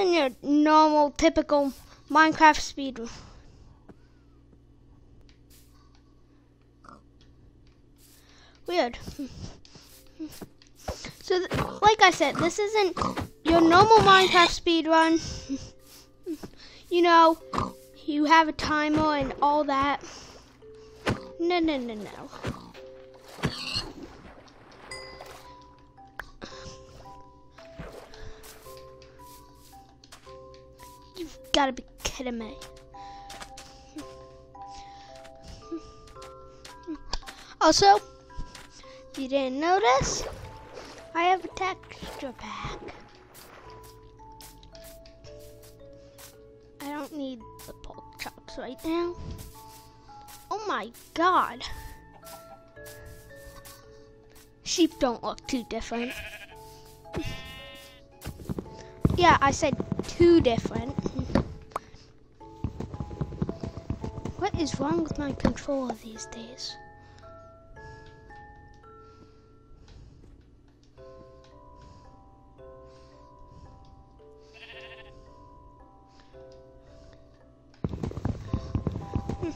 isn't your normal, typical Minecraft speed. Weird. So, like I said, this isn't your normal Minecraft speed run. you know, you have a timer and all that. No, no, no, no. You've got to be kidding me. Also, you didn't notice, I have a texture pack. I don't need the pork chops right now. Oh my god. Sheep don't look too different. yeah, I said too different. Is wrong with my controller these days? Yeah,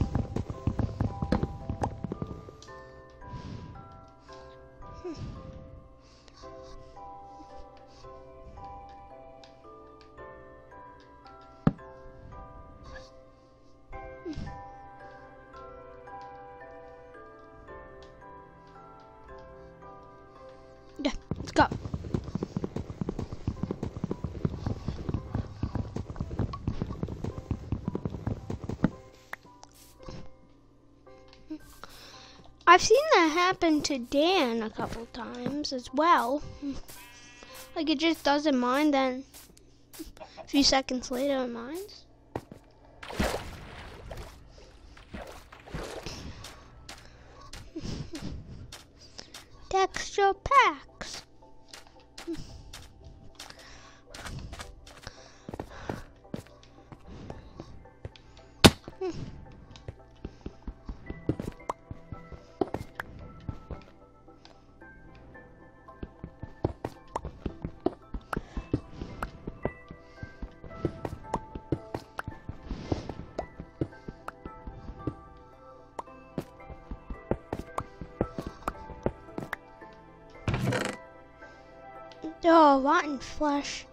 I've seen that happen to Dan a couple times as well. Like it just doesn't mind, then a few seconds later it minds. Texture packs. flesh.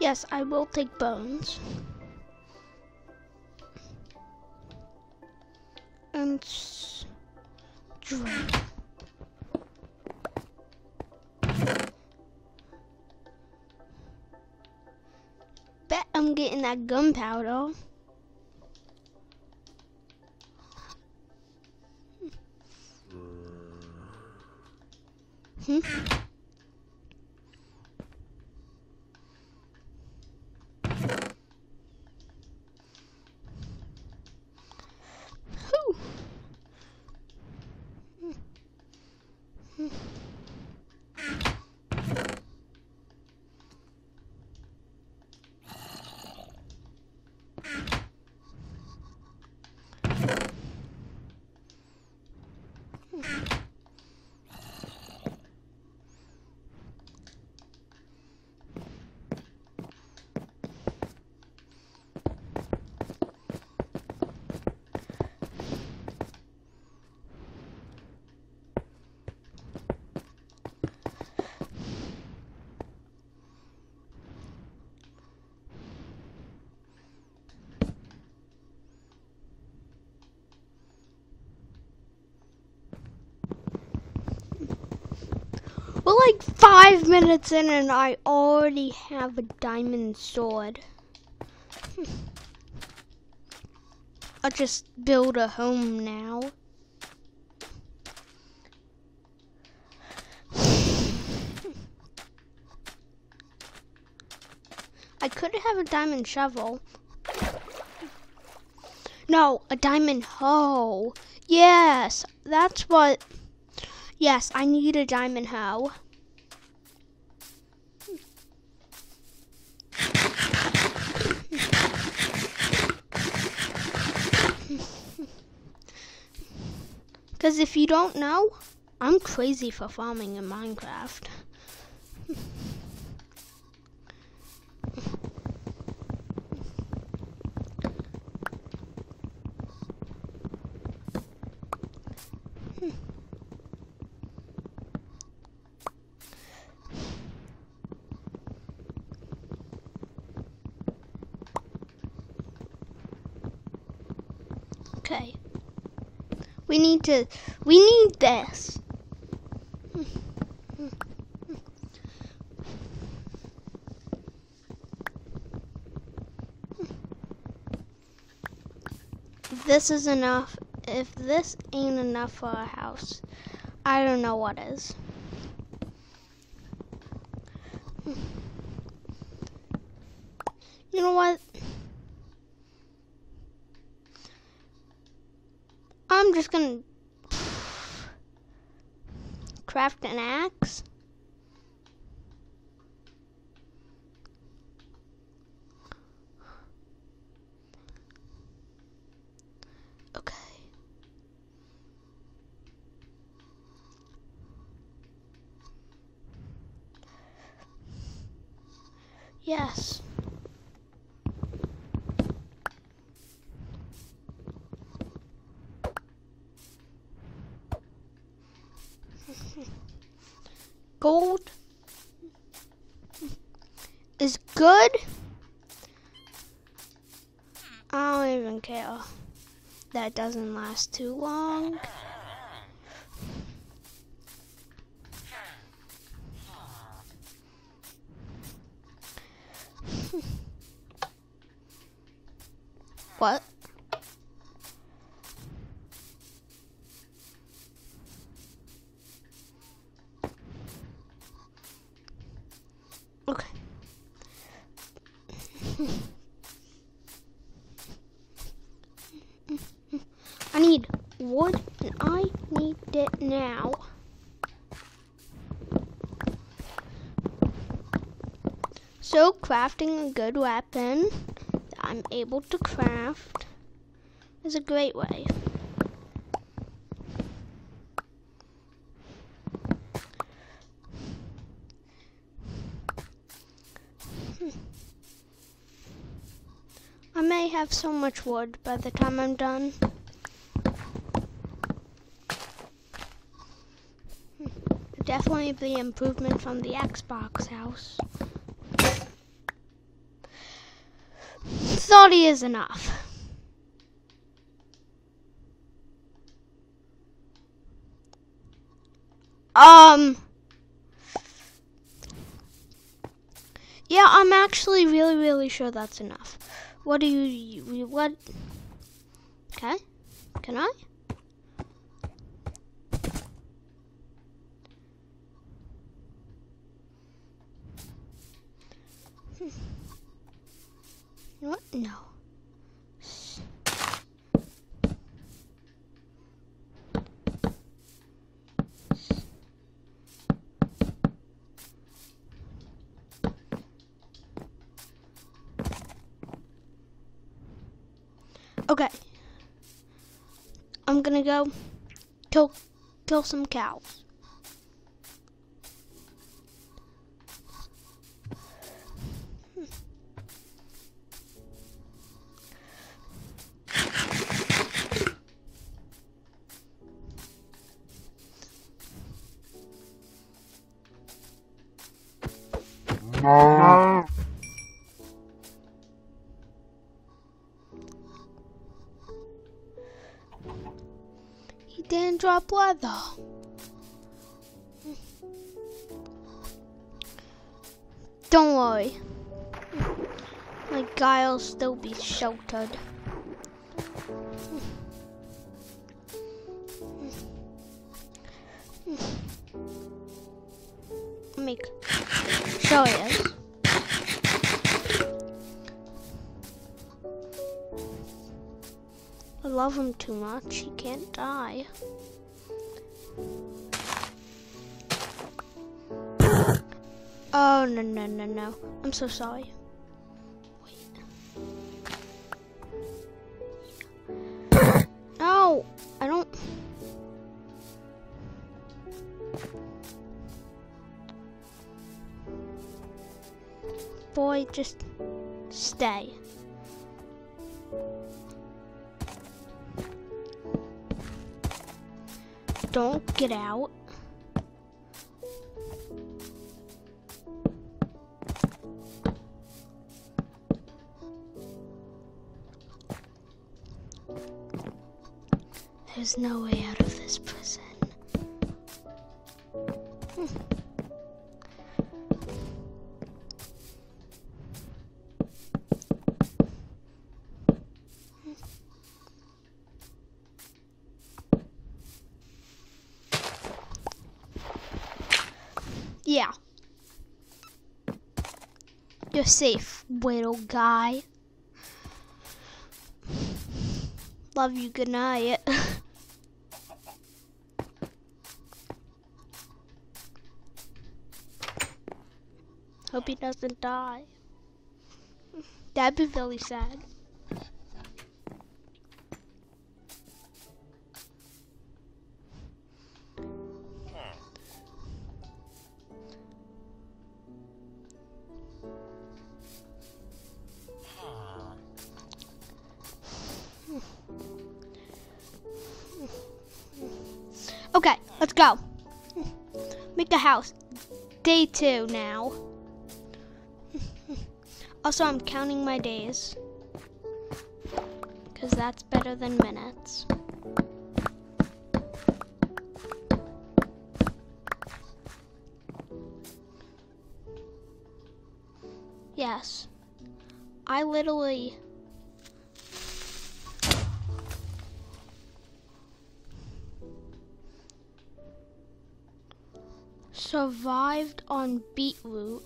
Yes, I will take bones. And drink. Bet I'm getting that gunpowder. Hmm? We're like five minutes in and I already have a diamond sword. I'll just build a home now. I could have a diamond shovel. No, a diamond hoe. Yes, that's what. Yes, I need a diamond hoe. Because if you don't know, I'm crazy for farming in Minecraft. Okay. We need to, we need this. This is enough, if this ain't enough for a house, I don't know what is. You know what? I'm just gonna craft an axe. Okay. Yes. Gold is good. I don't even care. That doesn't last too long. what? Okay. I need wood and I need it now. So crafting a good weapon that I'm able to craft is a great way. I may have so much wood by the time I'm done. Definitely the improvement from the Xbox house. 30 is enough. Um... Yeah, I'm actually really, really sure that's enough. What do you, what? Okay, can I? Hmm. What? No. Okay. I'm gonna go kill kill some cows. Leather. Don't worry. My guy will still be sheltered. Make show you. I love him too much. He can't die. Oh, no, no, no, no. I'm so sorry. Wait. no, I don't... Boy, just stay. Don't get out. There's no way out of this prison. Yeah. You're safe, little guy. Love you, good night. Hope he doesn't die. That'd be really sad. Okay, let's go. Make a house. Day two now. Also, I'm counting my days. Because that's better than minutes. Yes. I literally survived on beetroot.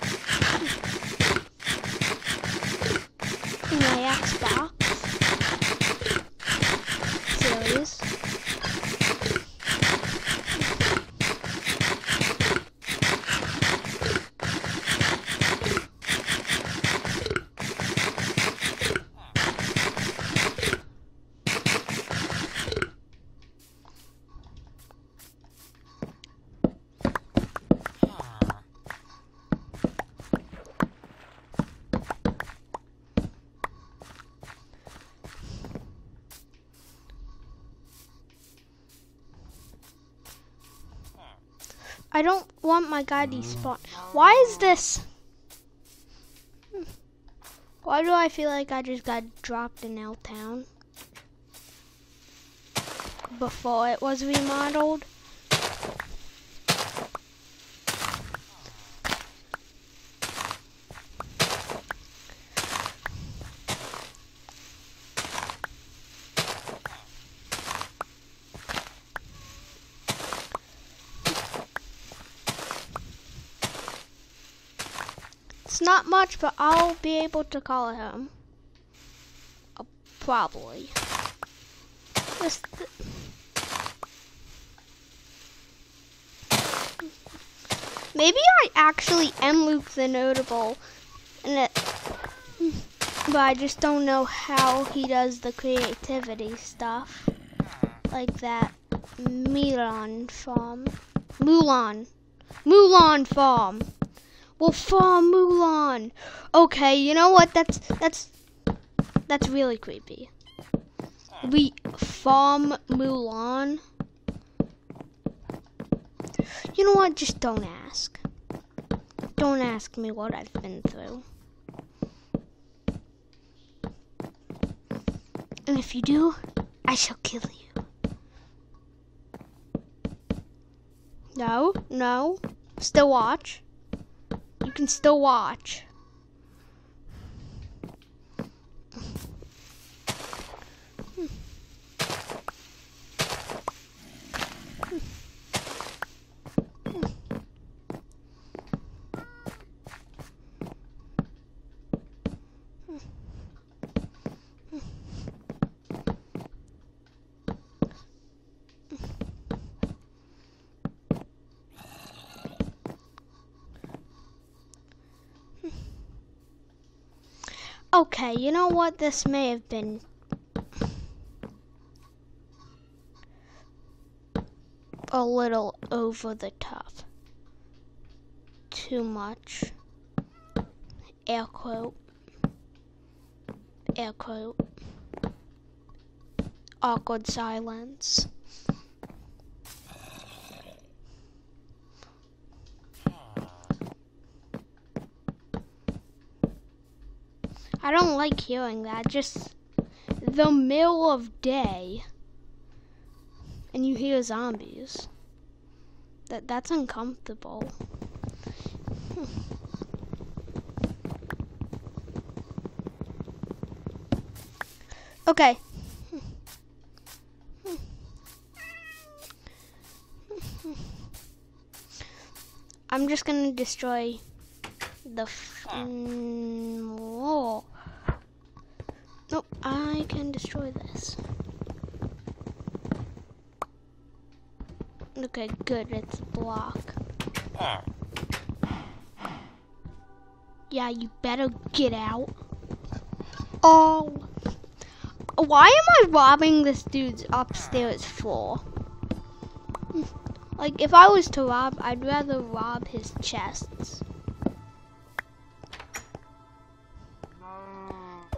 My Xbox I don't want my guy to spawn. Why is this? Why do I feel like I just got dropped in L Town? Before it was remodeled? It's not much, but I'll be able to call home. Uh, probably. This th Maybe I actually am Luke the Notable, and it, but I just don't know how he does the creativity stuff, like that Milan farm, Mulan, Mulan farm. We'll farm Mulan. Okay, you know what? That's that's that's really creepy. We farm Mulan. You know what? Just don't ask. Don't ask me what I've been through. And if you do, I shall kill you. No, no. Still watch can still watch. Okay, you know what? This may have been a little over the top. Too much. Air quote. Air quote. Awkward silence. I don't like hearing that. Just the middle of day and you hear zombies. That that's uncomfortable. Okay. I'm just gonna destroy the. Can destroy this. Okay, good, it's block. Yeah, you better get out. Oh. Why am I robbing this dude's upstairs floor? Like, if I was to rob, I'd rather rob his chests.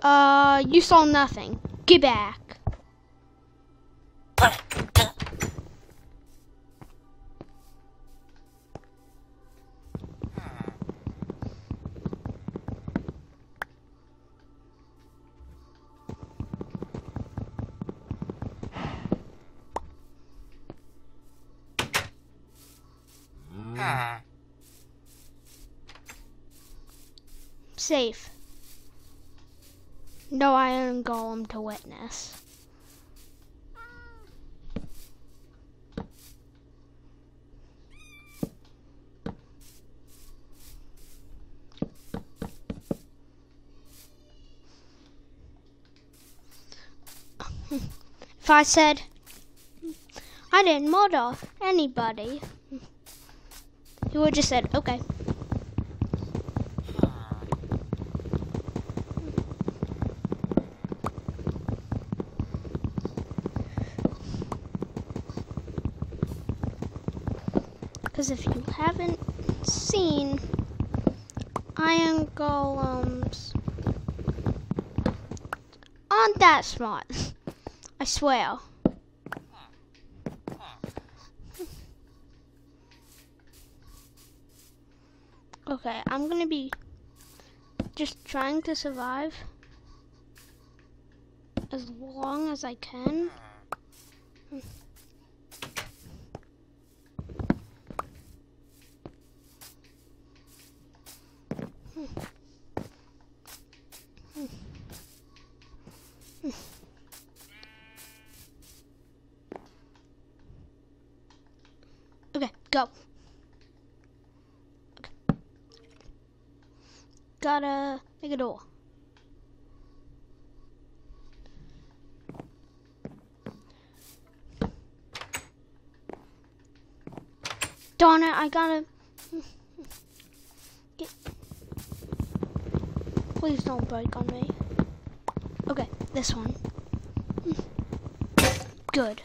Uh, you saw nothing. Get back. Safe. No iron golem to witness. if I said I didn't murder anybody, he would just said, okay. Because if you haven't seen iron golems aren't that smart. I swear. Okay, I'm gonna be just trying to survive as long as I can. Okay, go. Okay. Gotta make a door. Darn it, I gotta get Please don't break on me. Okay, this one. Good.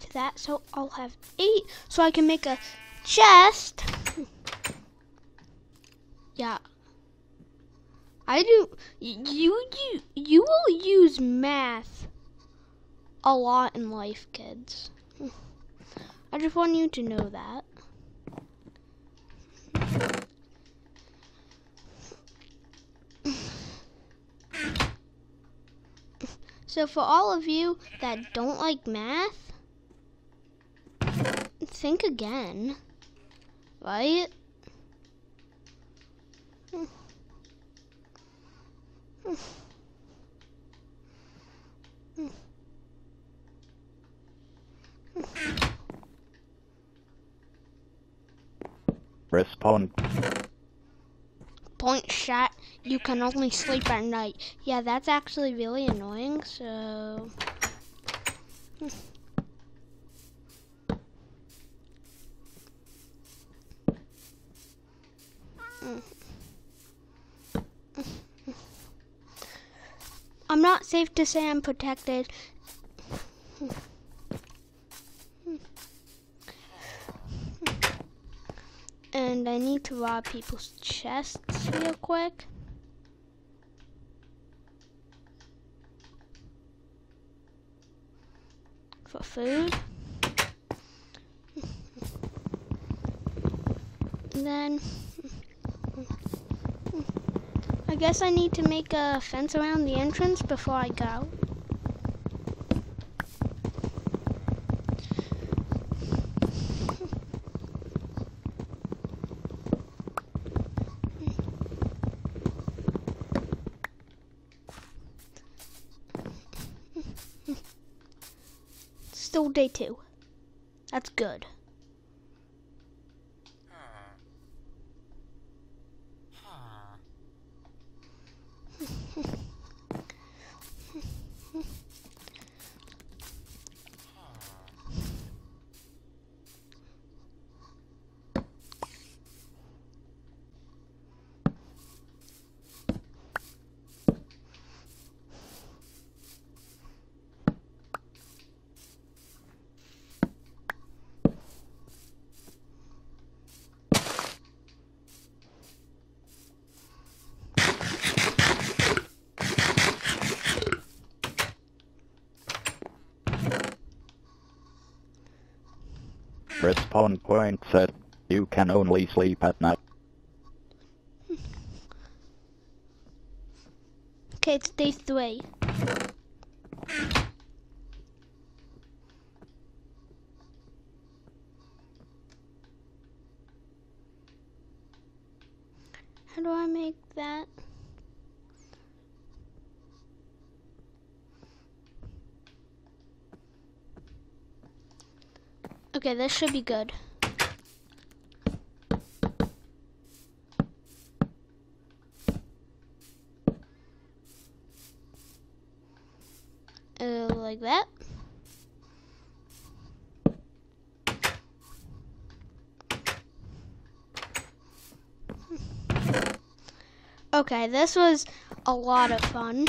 To that, so I'll have eight, so I can make a chest. Yeah. I do. You you you will use math a lot in life, kids. I just want you to know that. So for all of you that don't like math, think again, right? Respawn. Point shot, you can only sleep at night. Yeah, that's actually really annoying, so... Hmm. I'm not safe to say I'm protected. And I need to rob people's chests real quick. For food. Then I guess I need to make a fence around the entrance before I go. Day two. That's good. Respawn point said you can only sleep at night. Okay, it's day three. How do I make that? Okay, this should be good. Uh, like that. Okay, this was a lot of fun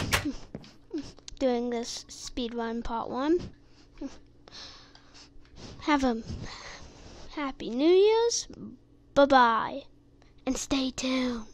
doing this speed run part one. Have a happy New Year's. Bye bye. And stay tuned.